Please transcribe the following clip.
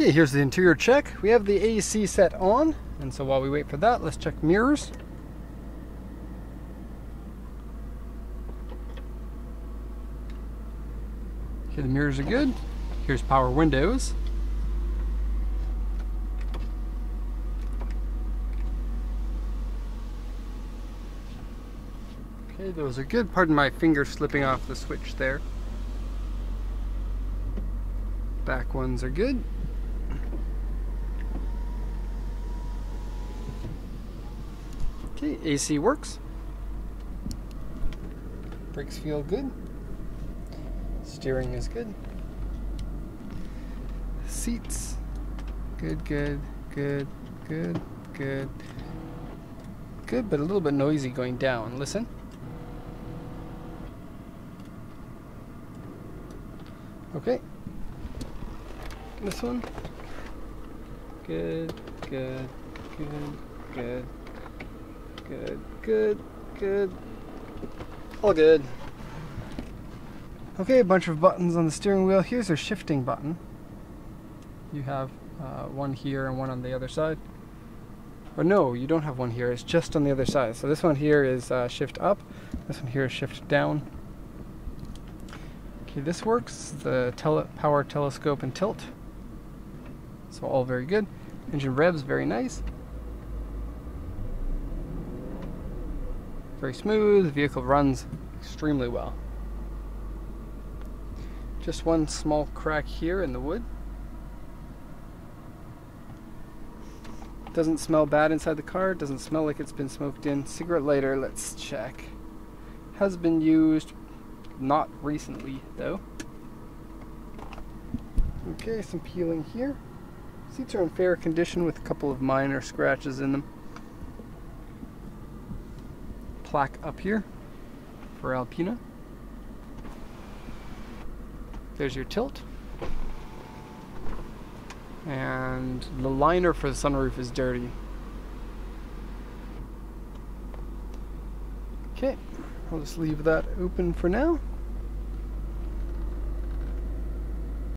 Okay, here's the interior check. We have the AC set on, and so while we wait for that, let's check mirrors. Okay, the mirrors are good. Here's power windows. Okay, those are good. Pardon my finger slipping off the switch there. Back ones are good. Okay, AC works. Brakes feel good. Steering is good. Seats. Good, good, good, good, good. Good, but a little bit noisy going down. Listen. Okay. This one. Good, good, good, good, good, good, good. All good. Okay, a bunch of buttons on the steering wheel. Here's our shifting button. You have uh, one here and one on the other side. Or no, you don't have one here. It's just on the other side. So this one here is uh, shift up. This one here is shift down. Okay, this works. The tele power telescope and tilt. So all very good. Engine revs very nice. Very smooth. The vehicle runs extremely well. Just one small crack here in the wood. Doesn't smell bad inside the car. Doesn't smell like it's been smoked in. Cigarette lighter, let's check. Has been used not recently though. Okay, some peeling here. Seats are in fair condition with a couple of minor scratches in them. Plaque up here for Alpina. There's your tilt. And the liner for the sunroof is dirty. Okay, I'll just leave that open for now.